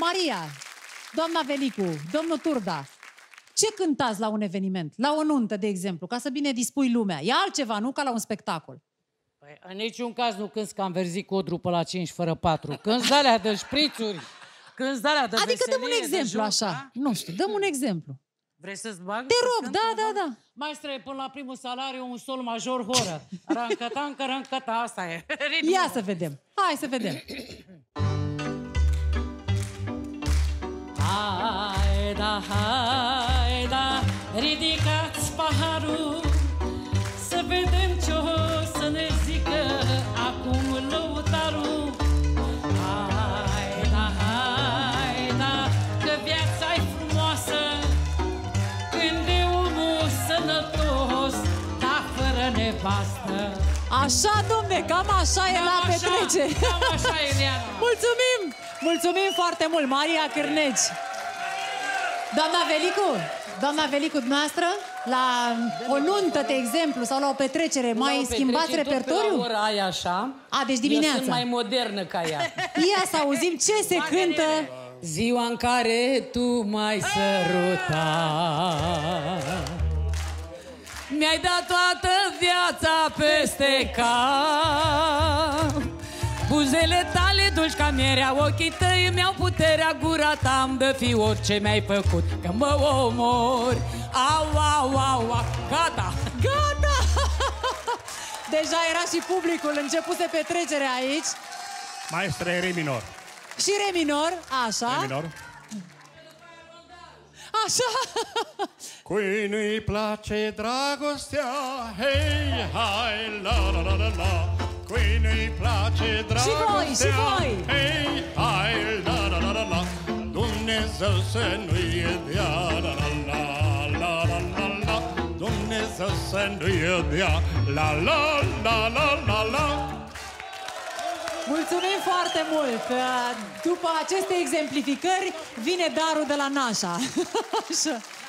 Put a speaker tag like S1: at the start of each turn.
S1: Maria, doamna Velicu, domnul Turda, ce cântați la un eveniment? La o nuntă, de exemplu, ca să bine dispui lumea. E altceva, nu ca la un spectacol.
S2: Păi, în niciun caz nu când am verzi codru pe la 5 fără 4. Când alea de șprițuri, când alea de
S1: Adică dăm un
S2: veselie, de
S1: exemplu
S2: joc,
S1: așa.
S2: da?
S1: Nu știu, dăm un exemplu.
S2: Vrei să-ți bag?
S1: Te
S2: să
S1: rog,
S2: cânt
S1: da,
S2: un
S1: da,
S2: rol?
S1: da.
S2: Maestre, până la primul salariu, un sol major horă. Rancătancă, rancăta, asta e.
S1: Ia să vedem. Hai să vedem.
S2: Da, hai da, ridicați paharul Să vedem ce o să ne zică acum lăutarul Hai da, hai da, că viața e frumoasă Când e omul sănătos, dar fără nevastă
S1: Așa, domne, cam așa e la
S2: Cam așa,
S1: petrecere.
S2: Cam așa e, Liana.
S1: Mulțumim! Mulțumim foarte mult, Maria Cârneci. Doamna Velicu, doamna Velicu, dumneavoastră, la o nuntă, de exemplu, sau la o petrecere, mai
S2: La o
S1: schimbați
S2: petrecere, tot pe
S1: repertoriul?
S2: La ora aia așa.
S1: A, deci
S2: Eu
S1: dimineața.
S2: sunt mai modernă ca ea.
S1: Ia să auzim ce se cântă.
S2: Ziua în care tu m-ai sărutat Mi-ai dat toată viața peste cap Buzele tale dulci ca mierea Ochii tăi mi-au puterea Gura ta am de fi orice mi-ai făcut Că mă omori Au, au, au, au Gata
S1: Gata! Deja era și publicul, începuse petrecerea aici.
S3: Maestre re minor.
S1: Și re minor, așa.
S3: Re minor.
S1: Așa.
S3: Cui nu-i place dragostea, hei, hai, la, la, la, la, la. Cui nu-i place dragostea,
S1: voi, și voi.
S3: hei, hai, la, la, la, la, la. Dumnezeu să nu-i dea, la, la, la, la, la, la, la. Dumnezeu să nu-i dea, la, la, la, la, la, la.
S1: Mulțumim foarte mult! După aceste exemplificări, vine darul de la Nașa. Așa.